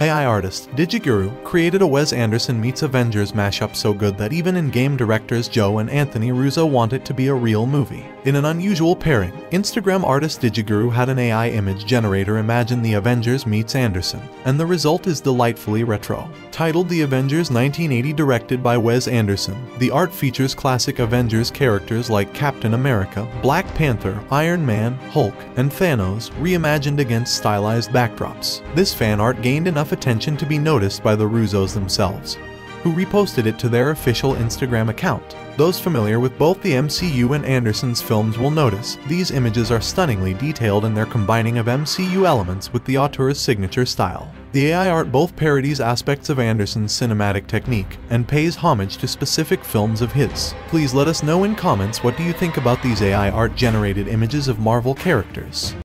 AI artist Digiguru created a Wes Anderson meets Avengers mashup so good that even Endgame directors Joe and Anthony Russo want it to be a real movie. In an unusual pairing, Instagram artist Digiguru had an AI image generator imagine the Avengers meets Anderson, and the result is delightfully retro. Titled The Avengers 1980 directed by Wes Anderson, the art features classic Avengers characters like Captain America, Black Panther, Iron Man, Hulk, and Thanos reimagined against stylized backdrops. This fan art gained enough enough attention to be noticed by the Russos themselves, who reposted it to their official Instagram account. Those familiar with both the MCU and Anderson's films will notice these images are stunningly detailed in their combining of MCU elements with the auteur's signature style. The AI art both parodies aspects of Anderson's cinematic technique and pays homage to specific films of his. Please let us know in comments what do you think about these AI art generated images of Marvel characters.